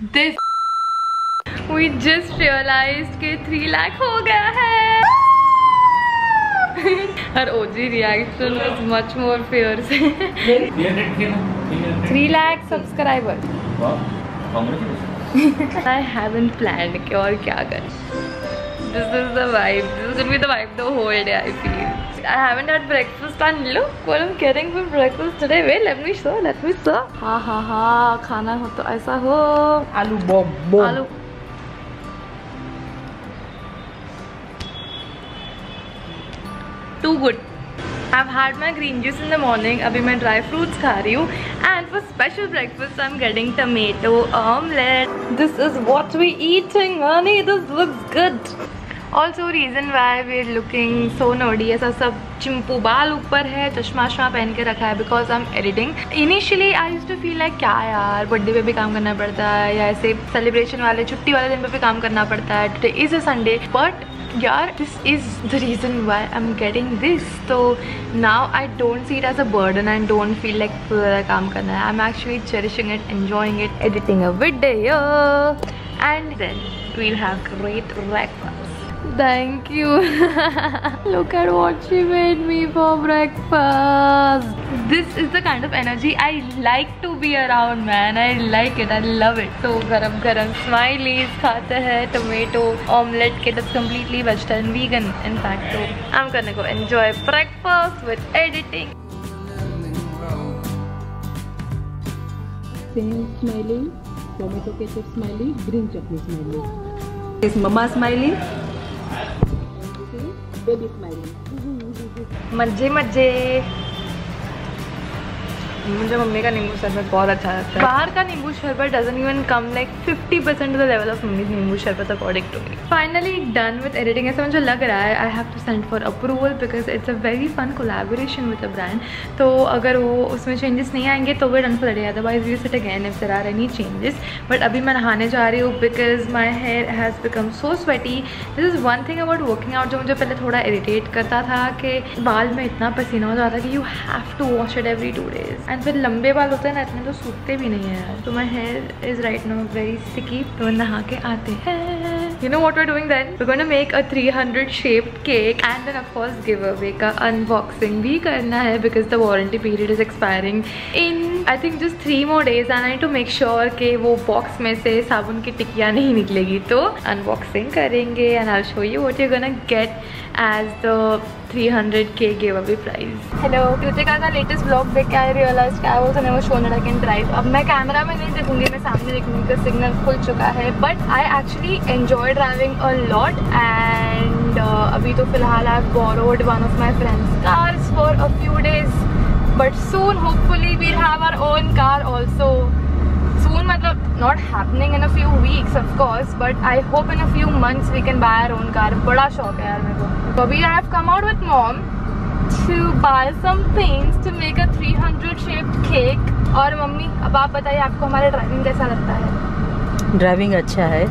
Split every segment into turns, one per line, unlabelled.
this we just realized के three lakh हो गया है। Her OG reaction is much more fair से three lakh subscriber I have in plan के और क्या कर। This is the wife this is the wife the whole day I feel I haven't had breakfast and look what I'm getting for breakfast today. Wait, let me show. Let me show. हाँ हाँ हाँ खाना हो तो ऐसा हो
आलू बॉम बॉम
आलू Too good. I've had my green juice in the morning. अभी मैं dry fruits खा रही हूँ. And for special breakfast, I'm getting tomato omelette. This is what we eating, honey. This looks good. Also reason why we are looking so nerdy ऐसा सब चिंपू बाल ऊपर है चश्मा वश्मा पहन के रखा है because I am editing initially I use to feel like क्या यार बर्थडे पे भी काम करना पड़ता है या ऐसे सेलिब्रेशन वाले, छुट्टी वाले दिन पे भी काम करना पड़ता है। Today is a Sunday but यार this is the reason why I am getting this तो now I don't see it as a burden I don't feel like काम करना है. I am actually cherishing it enjoying it editing a video and then we'll have great breakfast Thank you. Look at what she made me for breakfast. This is the kind of energy I like to be around, man. I like it. I love it. So garam garam smileys खाते हैं tomato omelette के that's completely vegetarian vegan in fact. So I'm gonna go enjoy breakfast with editing.
Same smiley tomato ketchup smiley green chutney smiley is mamma smiley
मज़े मज़े। मुझे mummy का नींबू शरबत बहुत अच्छा लगता है। बाहर का नींबू शरबत doesn't even come like 50 percent the level of mummy nimbu sharbat according to me finally done with editing ऐसा मुझे लग रहा है I have to send for approval because it's a very fun collaboration with a brand तो अगर वो उसमें changes नहीं आएँगे तो we done for day otherwise you set again if there are any changes but अभी मैं नहाने जा रही हूँ because my hair has become so sweaty this is one thing about working out जो मुझे पहले थोड़ा इरीटेट करता था कि बाल में इतना पसीना हो जाता कि you have to wash it every two days and फिर लंबे बाल होते हैं ना इतने तो सूखते भी नहीं है तो my hair is right now very sticky तो नहा के आते हैं You know what we're doing then? We're going to make a 300 shaped cake and then of course giveaway का unboxing भी करना है because the warranty period is expiring in I think just three more days आना है to make sure के वो box में से साबुन की टिकिया नहीं निकलेगी। तो अनबॉक्सिंग करेंगे and I show you what you gonna get as the 300 K giveaway prize hello Kritika का लेटेस्ट ब्लॉग देख के आई रियलाइज़ क्या वो सोने वो शोन डकिन ड्राइव अब मैं कैमरा में नहीं देखूँगी, मैं सामने देखूँगी का सिग्नल खुल चुका है। But I actually enjoy driving a lot and अभी तो फ़िलहाल I borrowed one of my friends cars for a few days but soon hopefully we'll have our own car also soon मतलब not happening in a few weeks of course but I hope in a few months we can buy our own car बड़ा शौक है यार मेरे को। We have come out with mom to buy some things to make a three hundred shaped और mummy अब आप बताइए आपको हमारे ड्राइविंग कैसा लगता है?
ड्राइविंग अच्छा है।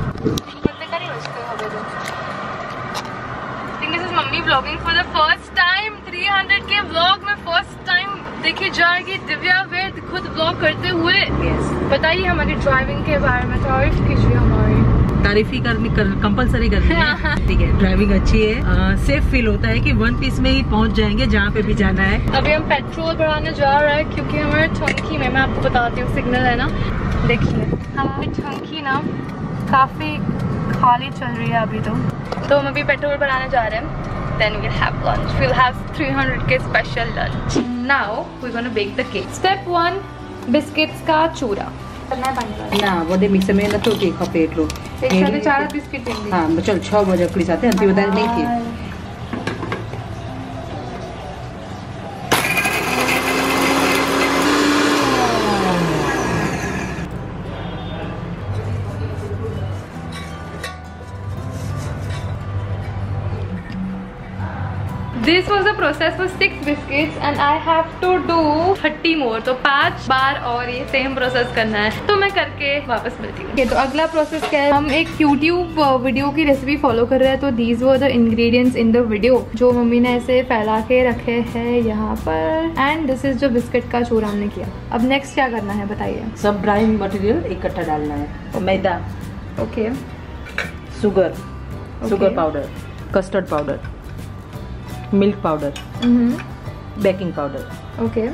First time three hundred K. Blog में फ़र्स्ट देखी जाएगी। दिव्या वेद खुद vlog करते हुए
यस
बताइए हमारी ड्राइविंग के बारे में तारीफ़ कीजिए हमारी।
तारीफ़ ही करनी कर, कंपलसरी करनी है। ठीक है ड्राइविंग अच्छी है। आ, सेफ़ फील होता है कि वन पीस में ही पहुँच जाएँगे जहाँ पे भी जाना है।
अभी हम पेट्रोल भराने जा रहे हैं क्योंकि हमारे ठंकी में मैं आपको बताती हूँ सिग्नल है ना। देखिए हमारी ठंकी ना काफ़ी खाली चल रही है अभी तो। तो हम अभी पेट्रोल भराने जा रहे हैं। Then we'll have lunch we'll have 300k special lunch now we're gonna bake the cake step one biscuits का है पानी वाला
ना वो दे मिक्सर में ना तो केक का पेट लो
एक साथ चार बिस्किट देंगे
हाँ चल छह बजे पुलिस आते हैं अंतिम बताएँ नहीं थी
process for six biscuits and I have to do thirty more तो पाँच बार और ये सेम प्रोसेस करना है। तो मैं करके वापस मिलती हूँ। तो अगला प्रोसेस क्या है? हम एक यूट्यूब वीडियो की रेसिपी फॉलो कर रहे हैं। तो these were the ingredients in the video जो मम्मी ने ऐसे फैला के रखे हैं यहाँ पर। एंड दिस इज़ जो बिस्किट का चूर हमने किया। अब नेक्स्ट क्या करना है बताइए।
सब ड्राई मटेरियल इकट्ठा डालना है। मैदा।
Okay
sugar sugar powder custard powder milk powder. Baking powder.
Okay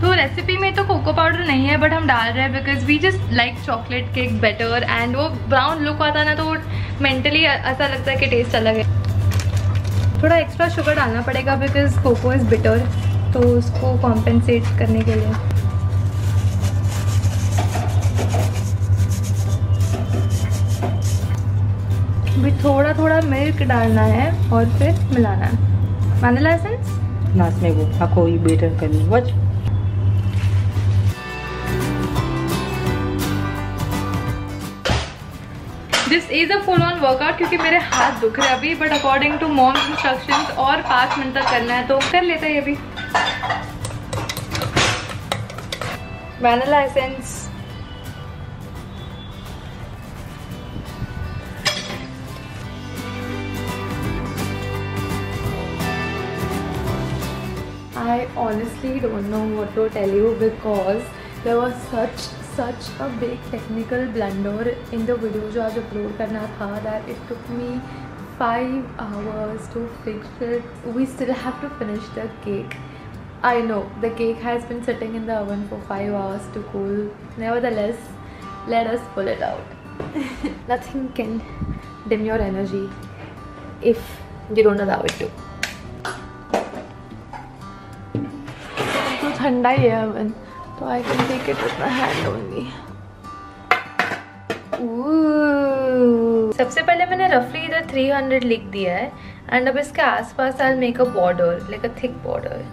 तो रेसिपी में तो कोको पाउडर नहीं है बट हम डाल रहे हैं because we just like chocolate cake batter and वो ब्राउन लुक आता है ना तो वो मेंटली ऐसा लगता है कि टेस्ट अलग है। थोड़ा एक्स्ट्रा शुगर डालना पड़ेगा बिकॉज़ कोको इज़ बिटर तो उसको कॉम्पेंसेट करने के लिए। भी थोड़ा थोड़ा मिल्क डालना है और फिर मिलाना है। वनीला एसेंस
लास्ट में वो आपको ये बेटर करनी which
this is a full on workout क्योंकि मेरे हाथ दुख रहे अभी but according to mom instructions और पाँच मिनट तक करना है तो कर लेते हैं अभी vanilla essence I honestly don't know what to tell you because there was such such a big technical blunder in the video जो आज upload करना था that it took me five hours to fix it. We still have to finish the cake. I know the cake has been sitting in the oven for five hours to cool. Nevertheless, let us pull it out. Nothing can dim your energy if you don't allow it to. ठंडा ही है oven तो I can take it with my hand only सबसे पहले मैंने रफली इधर 300 लिख दिया है एंड अब इसके आसपास I make a border
like a thick border.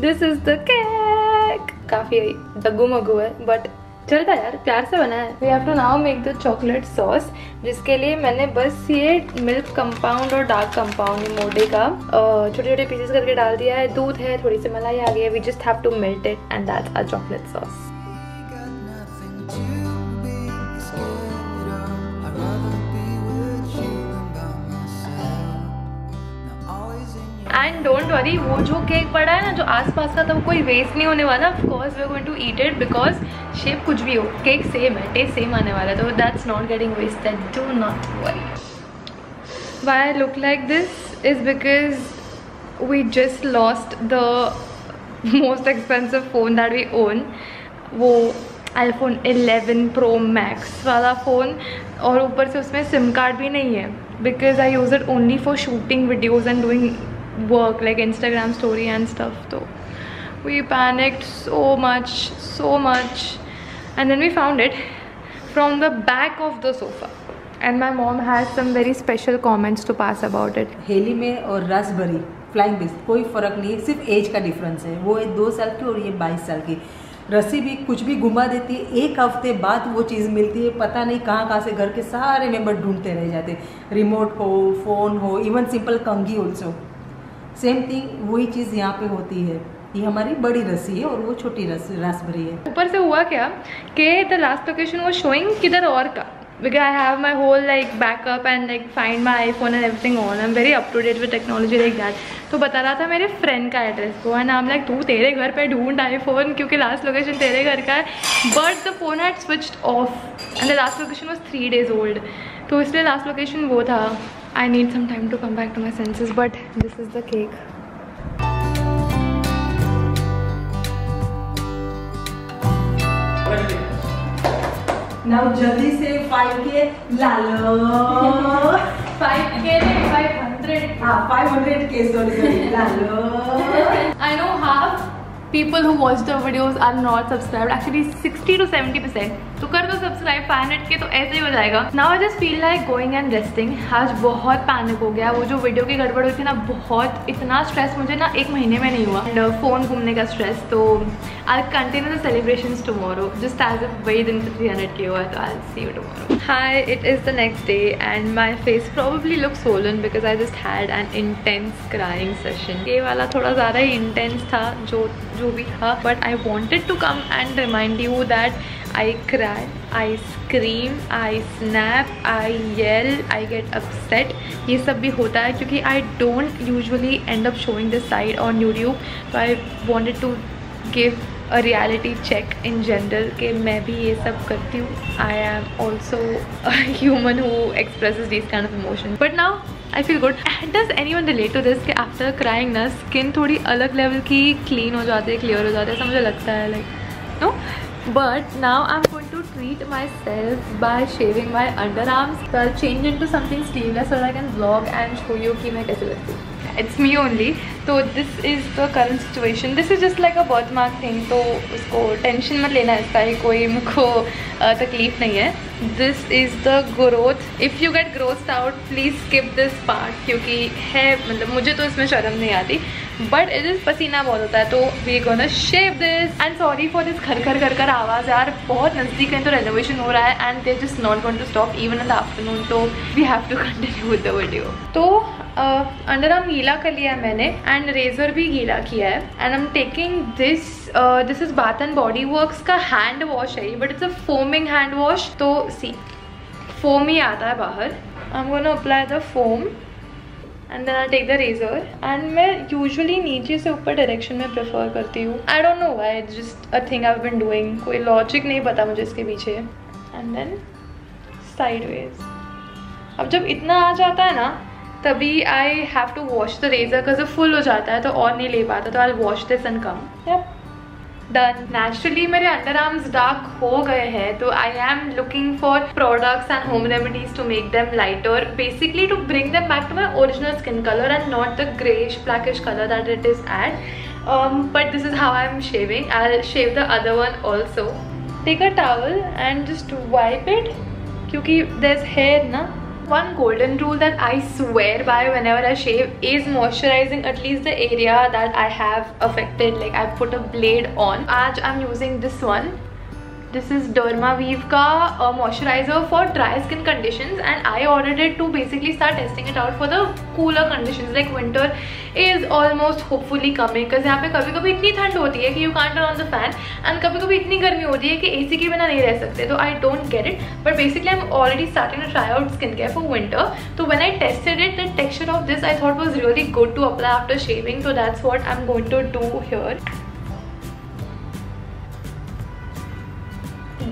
This is the
cake काफ़ी दग्गू मगू है बट चलता यार, प्यार से बना है। We have to now make the chocolate sauce जिसके लिए मैंने बस ये मिल्क कंपाउंड और डार्क कंपाउंड मोडे का छोटे छोटे पीसेस करके डाल दिया है। दूध है, थोड़ी सी मलाई आ गई है we
just have to melt it and that's our chocolate sauce
and don't worry वो जो केक पड़ा है ना, जो आसपास का था, वो कोई वेस्ट नहीं होने वाला. Of course we are going to eat it because shape कुछ भी हो. केक सेम है टेस्ट सेम आने वाला है तो that's not getting wasted do not worry why I look like this is because we just lost the most expensive phone that we own वो iPhone 11 Pro max वाला phone और ऊपर से उसमें सिम कार्ड भी नहीं है. Because I use it only for shooting videos and doing work like instagram story and stuff so we panicked so much so much and then we found it from the back of the sofa and my mom has some very special comments to pass about it
हेली में और raspberry flying Bisht कोई फ़र्क नहीं है सिर्फ़ as का difference है वो है दो साल की और ये बाईस साल की रस्सी भी कुछ भी घुमा देती है एक हफ़्ते बाद वो चीज़ मिलती है पता नहीं कहाँ कहाँ से घर के सारे मेंबर ढूंढते रह जाते रिमोट हो फ़ोन हो इवन सिंपल कंघी ऑल्सो सेम थिंग वही चीज़ यहाँ पे होती है। ये हमारी बड़ी रस्सी है और वो छोटी रासबरी है।
ऊपर से हुआ क्या कि द लास्ट लोकेशन वो शोइंग किधर और का? Because I have my whole, like, backup and, like, find my iPhone and everything on. I'm very up to date with technology like that. तो बता रहा था मेरे फ्रेंड का एड्रेस को। एंड आई लाइक तू तेरे घर पे ढूंढ आईफोन क्योंकि लास्ट लोकेशन तेरे घर का है. But the phone had switched off and the last location was three days old तो इसलिए लास्ट लोकेशन वो था। I need some time to come back
to my senses but this is the
cake. Now jaldi se
5k lalo 5k 500 ah 500k sorry lalo
I know half people who watch the videos are not subscribed. Actually 60 to 70 percent. तो कर दो subscribe five के तो ऐसे ही हो जाएगा। Now I just feel like going and resting आज बहुत पैनिक हो गया। वो जो वीडियो की गड़बड़ हुई थी ना, बहुत इतना स्ट्रेस मुझे ना एक महीने में नहीं हुआ। एंड फ़ोन घूमने का स्ट्रेस तो I continue the celebration tomorrow just as वही दिन थ्री हंड्रेड के हुआ तो I see you tomorrow hi it is the next day and my face probably look swollen because I just had an intense crying session ये वाला थोड़ा ज़्यादा ही intense था, जो जो भी था but I wanted to come and remind you that I cry, I scream, I snap, I yell, I get upset. ये सब भी होता है क्योंकि I don't usually end up showing this side on YouTube. So I wanted to give a reality check in general कि मैं भी ये सब करती हूँ. I am also a human who expresses these kind of emotions. But now I feel good does anyone relate to this कि after crying ना skin थोड़ी अलग लेवल की क्लीन हो जाती है क्लियर हो जाती है ऐसा मुझे लगता है like no but now I'm going to treat myself by shaving my underarms. So I'll change into something sleeveless so that I can vlog and show you ki main kaise it's me only. So is the current situation this is just like a birth birthmark thing तो उसको tension मत लेना इसका ही कोई मुझको तकलीफ़ नहीं है। This is the growth if you get growth out please skip this part क्योंकि है मतलब मुझे तो इसमें शर्म नहीं आती। बट इट इज़ पसीना बहुत होता है तो we gonna shave this and sorry for this घर घर घर कर आवाज़, यार, बहुत नज़दीक है तो रेनोवेशन हो रहा है and they just not going to stop even in the afternoon तो we have to continue with the video तो अंडर आर्म गीला कर लिया मैंने एंड रेजर भी गीला किया है and I am taking this this is Bath and Body Work का हैंड वॉश है but it's a foaming hand wash तो सी फोम ही आता है बाहर। I am gonna apply the foam and then I take the razor and मैं usually नीचे से ऊपर डायरेक्शन में प्रेफर करती हूँ। I don't know why it's just a thing I been doing कोई लॉजिक नहीं पता मुझे इसके पीछे। एंड देन साइड वेज अब जब इतना आ जाता है ना तभी I have to wash the razor का जब फुल हो जाता है तो और नहीं ले पाता तो I wash this and come done naturally मेरे अंडर आर्म्स डार्क हो गए हैं तो I am looking for products and home remedies to make them lighter basically to bring them back to my original skin colour and not the greyish blackish colour that it is at but this is how I am shaving I shave the other one also take a towel and just wipe it क्योंकि there is hair ना? One golden rule that I swear by whenever I shave is moisturizing at least the area that I have affected like I put a blade on. Aj I'm using this one this is Derma Weave का moisturiser for dry skin condition and I order it to basically start testing it out for the cooler condition like winter is almost hopefully come because यहाँ पे कभी कभी इतनी ठंड होती है कि you can't on the fan and कभी कभी इतनी गर्मी होती है कि ए सी के बिना नहीं रह सकते। तो I don't get it but basically I am already starting try out skin care for winter तो when I tested it the texture of this I thought was really good to apply after shaving so that's what I am going to do here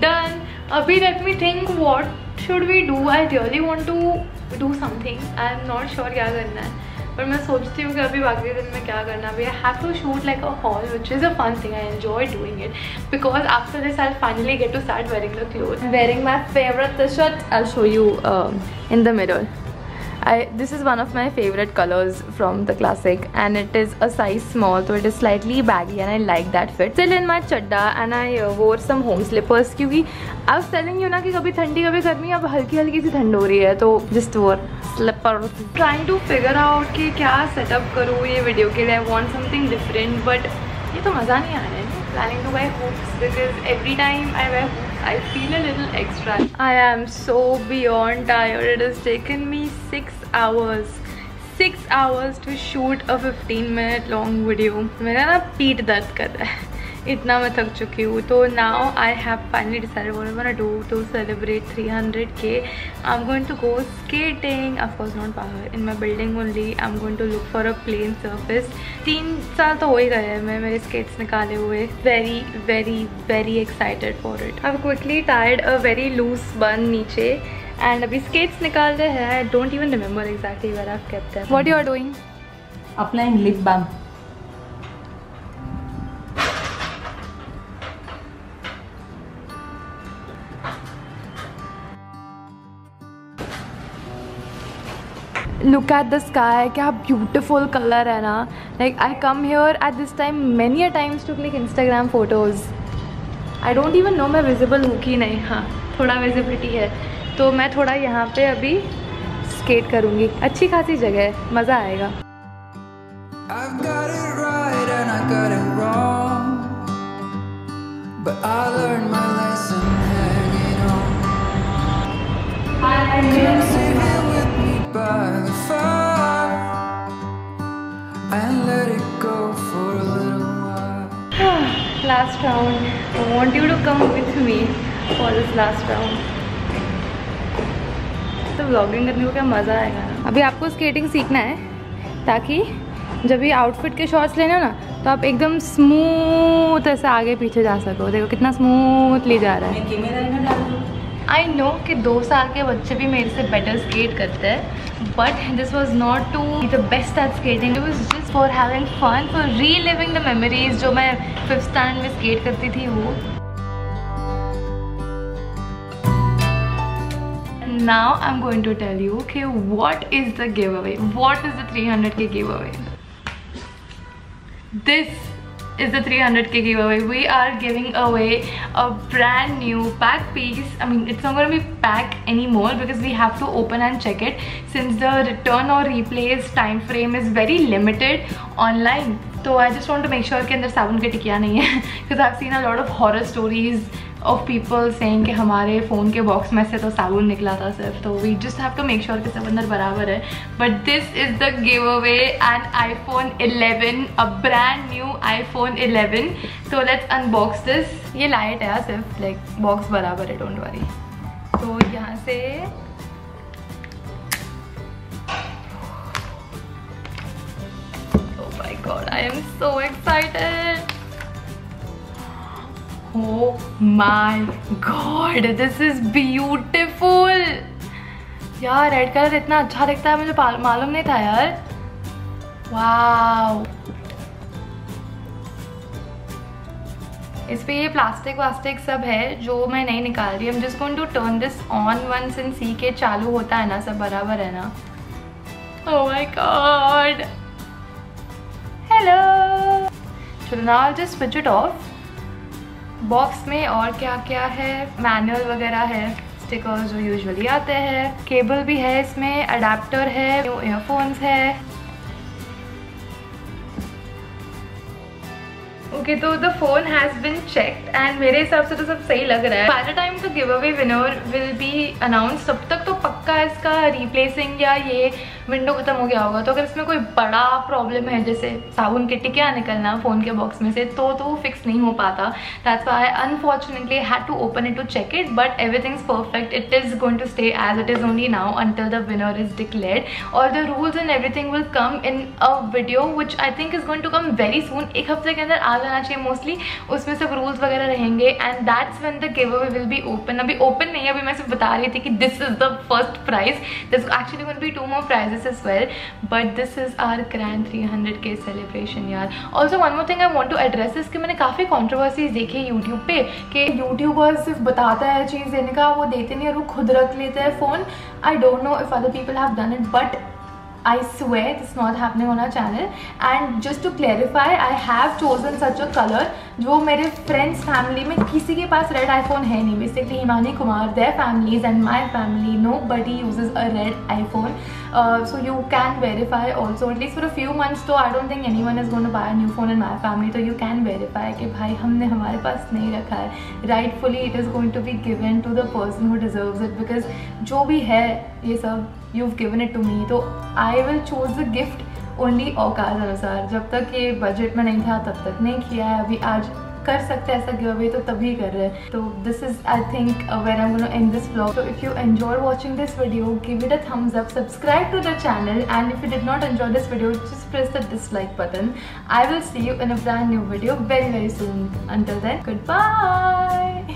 done. Abhi me think what should we do I really want to do something I am not sure क्या करना है. पर मैं सोचती हूँ कि अभी बाकी दिन में क्या करना अभी I have to shoot like a haul which is a fun thing I enjoy doing it because after this I finally get to start wearing the cloth wearing my favourite shirt I show you in the mirror I this is one of my favorite colors from the classic and it is a size small so it is slightly baggy and I like that fit. Still in my chadda and I uh, wore some home slippers क्योंकि I was telling you ना कि कभी ठंडी कभी गर्मी अब हल्की हल्की सी ठंड हो रही है तो just wore slippers. Trying to figure out कि क्या setup करूँ ये वीडियो के लिए I want something different but ये तो मज़ा नहीं आ रहा है planning to buy hoops because every time I wear I feel a little extra. I am so beyond tired. It has taken me 6 hours. 6 hours to shoot a 15 minute long video. मेरा ना पीठ दर्द कर रहा है इतना मैं थक चुकी हूँ। तो now I have finally decided what I want to do to celebrate 300 K I am going to go skating of course not बाहर in my building only I am going to look for a plain surface तीन साल तो हो ही गए हैं मैं मेरे skates निकाले हुए। Very very very excited for it I quickly tired a very loose bun नीचे। एंड अभी स्केट्स निकाल रहे हैं। I don't even remember exactly where I kept what you are doing
applying lip balm.
Look at the sky क्या beautiful colour है ना? Like I come here at this time many times to click Instagram photos I don't even know मैं visible हूँ कि नहीं। हाँ थोड़ा visibility है। तो मैं थोड़ा यहाँ पे अभी स्केट करूँगी। अच्छी खासी जगह है मज़ा आएगा।
I learned my lesson
last round. I want you to come with me for this last round. तो व्लॉगिंग करने को क्या मज़ा आएगा? ना अभी आपको स्केटिंग सीखना है ताकि जब ये आउटफिट के शॉट्स लेना ना तो आप एकदम स्मूथ ऐसे आगे पीछे जा सको। देखो कितना स्मूथली जा रहा है।
ही
आई नो कि दो। साल के बच्चे भी मेरे से बेटर स्केट करते हैं। but this was not to the best at skating it was just for having fun for reliving the memories जो मैं फिफ्थ स्टैंड में स्केट करती थी वो now I'm going to tell you okay what is the giveaway what is the 300k giveaway this is the 300k giveaway. We are giving away a brand new pack piece. I mean it's not to be pack anymore because we have to open and check it. Since the return or replace time frame is very limited online so I just want to make sure कि अंदर साबुन के टिकिया नहीं है because i've seen a lot of horror stories of people saying कि हमारे phone के बॉक्स में से तो साबुन निकला था सिर्फ़ तो we just have to make sure कि सब अंदर बराबर है। But this is the give away and iPhone 11 a brand new iPhone 11 तो लेट्स अनबॉक्स दिस ये लाइट है सिर्फ़ लाइक बॉक्स बराबर है डोंट वरी तो यहाँ से god, I am so excited. Oh my god, this is beautiful. यार रेड कलर इतना अच्छा दिखता है मुझे मालूम नहीं था यार वाओ इस पे ये प्लास्टिक वास्टिक सब है जो मैं नहीं निकाल रही हम just going to turn this on once and see के चालू होता है ना सब बराबर है ना Oh my god. Hello. चलो I'll just switch it off. Box में और क्या क्या है? मैनुअल वगैरह है. स्टिकर्स जो यूजुअली आते हैं. केबल भी है इसमें. अडेप्टर है. ईयरफोन्स है. ओके तो the phone has been checked and मेरे हिसाब से तो सब सही लग रहा है. By time the give away winner will be announce तब तक तो पक्का इसका रिप्लेसिंग या ये विंडो खत्म हो गया होगा तो अगर इसमें कोई बड़ा प्रॉब्लम है, जैसे साबुन के टिकिया निकलना फ़ोन के बॉक्स में से तो तो फिक्स नहीं हो पाता। That's why unfortunately had to open it to check it but everything is perfect it is going to stay as it is only now until the winner is declared और the rules and everything will come in a video which I think is going to come very soon एक हफ़्ते के अंदर आ जाना चाहिए mostly उसमें सब rules वगैरह रहेंगे and that's when the give away will be open अभी ओपन नहीं है, अभी मैं सिर्फ़ बता रही थी कि this is the first prize this actually going be two more prizes as well but this is our grand 300k celebration yaar also one more thing I want to address is कि मैंने काफ़ी controversies देखी YouTube पे कि YouTubers सिर्फ़ बताता है चीज़ देने का वो देते नहीं और वो खुद रख लेते हैं phone I don't know if other people have done it but I swear is not happening on our channel and just to clarify I have chosen such a color जो मेरे friends family में किसी के पास red iPhone है नहीं basically Himani Kumar their families and my family nobody uses a red iPhone uh, so you can verify also at least for a few months तो I don't think anyone is going to buy a new phone in my family तो you can verify कि भाई हमने हमारे पास नहीं रखा है rightfully it is going to be given to the person who deserves it because जो भी है ये सब you given it to me तो I will choose the gift only औकात अनुसार। जब तक ये बजट में नहीं था, तब तक नहीं किया है। अभी आज कर सकते हैं ऐसा गिव अवे तो तभी कर रहे हैं। तो this is I think where am in this blog तो if you enjoy watching this video give it a thumbs up subscribe to the channel and if you did not enjoy this video just press the dislike button I will see you in a brand new video very very soon until then
good bye